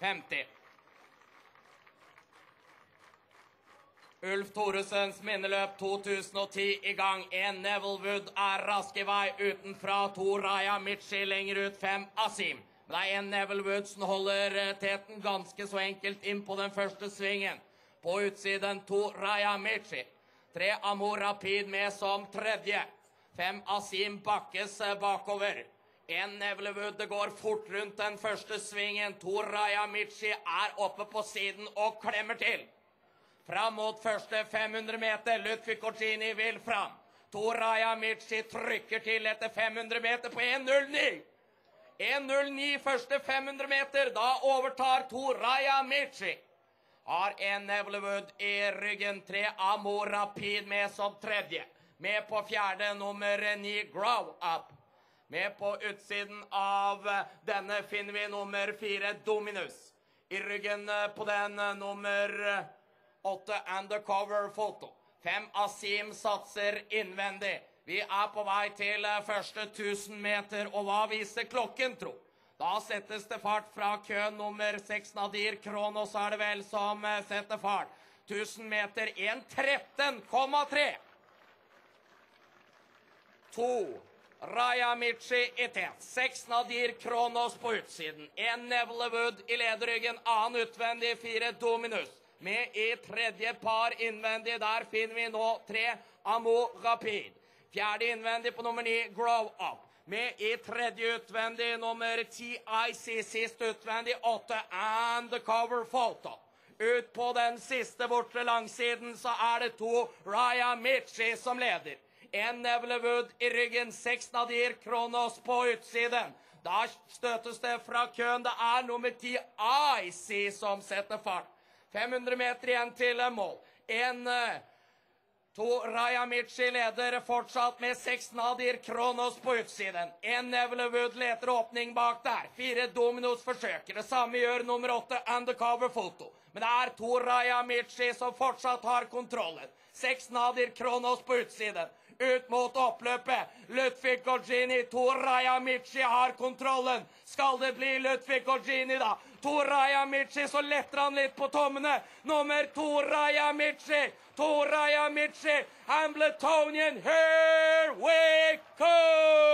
50. Ulf Thoresens minneløp 2010 i gang. En Neville Wood er rask i vei utenfra. To Raja Michi lenger ut. Fem Asim. Men det er en Neville Wood som holder eh, teten ganske så enkelt inn på den første svingen. På utsiden to Raja Michi. Tre Amor Rapid med som tredje. Fem Asim bakkes eh, bakover. En Nevlewood det går fort rundt den første svingen. Toraya Michi er oppe på siden og klemmer til. Fram mot første 500 meter. Lutfi Corcini vil fram. Toraya Michi trykker til etter 500 meter på 1.09. 1.09 første 500 meter. Da overtar Toraya Michi. Har en Nevlewood i ryggen. Tre Amor Rapid med som tredje. Med på fjerde nummer ni Grow Up. Med på utsiden av denne finner vi nummer fire Dominus. I ryggen på den nummer åtte Undercover Photo. Fem Asim satser innvendig. Vi er på vei til første 1000 meter, og hva viser klokken, tro? Da settes det fart fra kø nummer seks Nadir Kronos, er det vel, som setter fart. 1000 meter 1.13,3. To Raya Michi i tet. Seks Nadir Kronos på utsiden. Én Neville Wood i lederryggen. Annen utvendig. Fire Dominus. Med i tredje par innvendig. Der finner vi nå tre Amo Rapid. Fjerde innvendig på nummer ni Grow Up. Med i tredje utvendig nummer ti IC. Sist utvendig åtte cover Photo. Ut på den siste bortre langsiden så er det to Raya Michi som leder. En Nevlewood i ryggen, seks Nadir Kronos på utsiden. Da støtes det fra køen. Det er nummer ti IC som setter fart. 500 meter igjen til mål. En To Raya Michi leder fortsatt med seks Nadir Kronos på utsiden. En Nevlewood leter åpning bak der. Fire Dominos forsøker. Det samme gjør nummer åtte Undercover Photo. Men det er Toraya Michi som fortsatt har kontrollen. Seks Nadir Kronos på utsiden. Ut mot oppløpet. Lutfi Golgini, Toraya Michi har kontrollen. Skal det bli Lutfi Golgini, da? Toraya Michi, så letter han litt på tommene. Nummer Toraya Michi. Toraya Michi. Ambletonian, here we go!